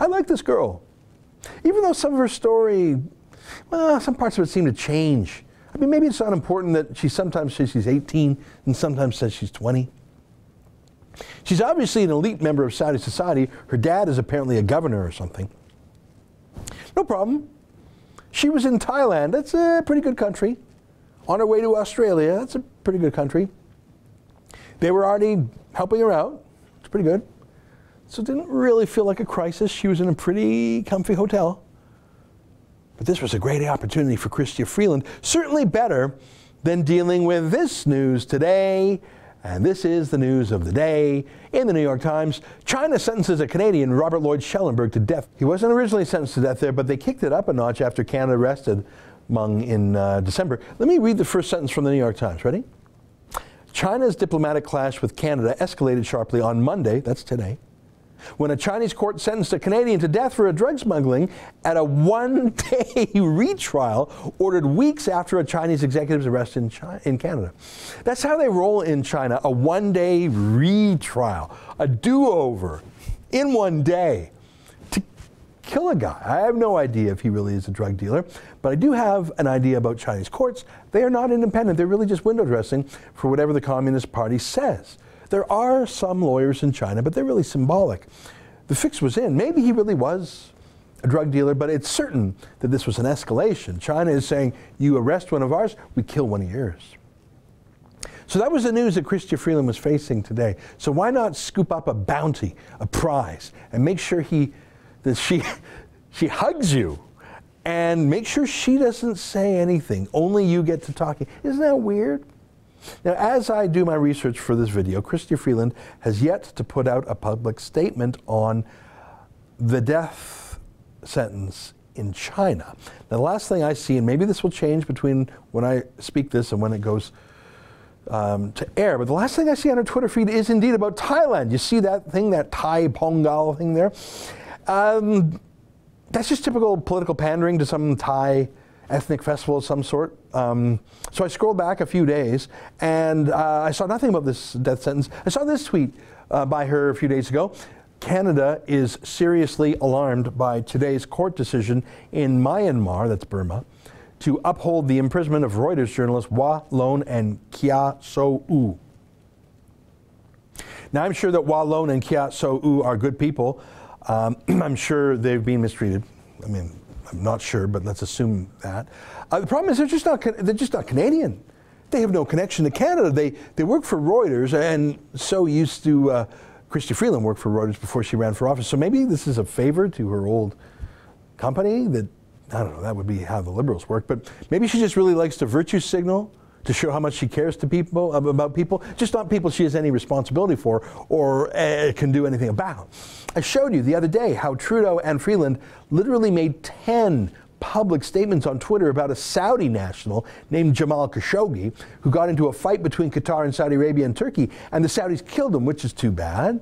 I like this girl. Even though some of her story, well, some parts of it seem to change. I mean, maybe it's not important that she sometimes says she's 18 and sometimes says she's 20. She's obviously an elite member of Saudi society. Her dad is apparently a governor or something. No problem. She was in Thailand. That's a pretty good country. On her way to Australia. That's a pretty good country. They were already helping her out. It's pretty good. So it didn't really feel like a crisis. She was in a pretty comfy hotel. But this was a great opportunity for Chrystia Freeland. Certainly better than dealing with this news today. And this is the news of the day in the New York Times. China sentences a Canadian, Robert Lloyd Schellenberg, to death. He wasn't originally sentenced to death there, but they kicked it up a notch after Canada arrested Meng in uh, December. Let me read the first sentence from the New York Times. Ready? China's diplomatic clash with Canada escalated sharply on Monday, that's today, when a Chinese court sentenced a Canadian to death for a drug smuggling at a one day retrial ordered weeks after a Chinese executive's arrest in, China, in Canada. That's how they roll in China a one day retrial, a do over in one day to kill a guy. I have no idea if he really is a drug dealer, but I do have an idea about Chinese courts. They are not independent, they're really just window dressing for whatever the Communist Party says. There are some lawyers in China, but they're really symbolic. The fix was in. Maybe he really was a drug dealer, but it's certain that this was an escalation. China is saying, you arrest one of ours, we kill one of yours. So that was the news that Chrystia Freeland was facing today. So why not scoop up a bounty, a prize, and make sure he, that she, she hugs you and make sure she doesn't say anything. Only you get to talking. Isn't that weird? Now, as I do my research for this video, Chrystia Freeland has yet to put out a public statement on the death sentence in China. Now, the last thing I see, and maybe this will change between when I speak this and when it goes um, to air, but the last thing I see on her Twitter feed is indeed about Thailand. You see that thing, that Thai Pongal thing there? Um, that's just typical political pandering to some Thai ethnic festival of some sort. Um, so I scrolled back a few days and uh, I saw nothing about this death sentence. I saw this tweet uh, by her a few days ago. Canada is seriously alarmed by today's court decision in Myanmar, that's Burma, to uphold the imprisonment of Reuters journalists Wa Lone and Kyaw Soe Oo. Now, I'm sure that Wa Lone and Kyaw Soe Oo are good people. Um, I'm sure they've been mistreated. I mean, I'm not sure, but let's assume that. Uh, the problem is they're just not they're just not Canadian. They have no connection to Canada. They they work for Reuters, and so used to. Uh, Chrystia Freeland worked for Reuters before she ran for office. So maybe this is a favor to her old company that I don't know. That would be how the liberals work. But maybe she just really likes to virtue signal to show how much she cares to people about people, just not people she has any responsibility for or uh, can do anything about. I showed you the other day how Trudeau and Freeland literally made 10 public statements on Twitter about a Saudi national named Jamal Khashoggi who got into a fight between Qatar and Saudi Arabia and Turkey, and the Saudis killed him, which is too bad.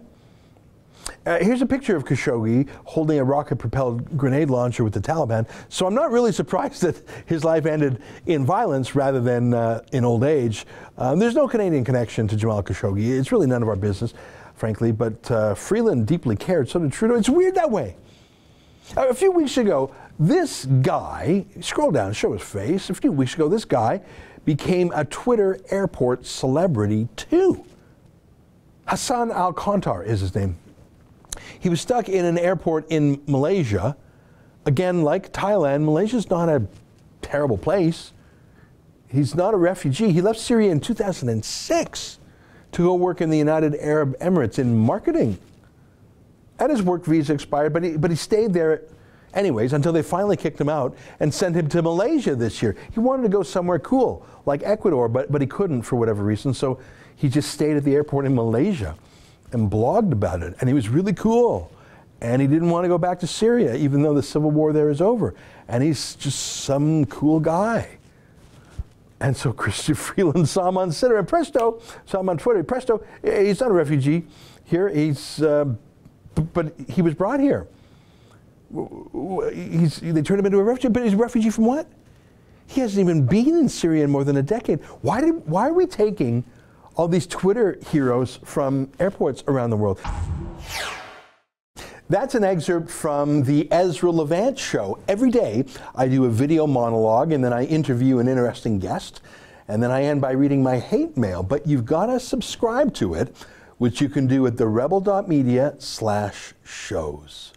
Uh, here's a picture of Khashoggi holding a rocket propelled grenade launcher with the Taliban. So I'm not really surprised that his life ended in violence rather than uh, in old age. Um, there's no Canadian connection to Jamal Khashoggi. It's really none of our business, frankly. But uh, Freeland deeply cared, so did Trudeau. It's weird that way. Uh, a few weeks ago, this guy, scroll down, show his face. A few weeks ago, this guy became a Twitter airport celebrity too. Hassan Al Kontar is his name. He was stuck in an airport in Malaysia. Again, like Thailand, Malaysia's not a terrible place. He's not a refugee. He left Syria in 2006 to go work in the United Arab Emirates in marketing. And his work visa expired, but he, but he stayed there anyways until they finally kicked him out and sent him to Malaysia this year. He wanted to go somewhere cool, like Ecuador, but, but he couldn't for whatever reason, so he just stayed at the airport in Malaysia and blogged about it. And he was really cool. And he didn't want to go back to Syria, even though the civil war there is over. And he's just some cool guy. And so Chrystia Freeland saw him on Twitter, and presto, saw him on Twitter. Presto, he's not a refugee here. He's, uh, but he was brought here. He's, they turned him into a refugee, but he's a refugee from what? He hasn't even been in Syria in more than a decade. Why, did, why are we taking all these Twitter heroes from airports around the world. That's an excerpt from the Ezra Levant Show. Every day I do a video monologue and then I interview an interesting guest. And then I end by reading my hate mail. But you've got to subscribe to it, which you can do at therebel.media slash shows.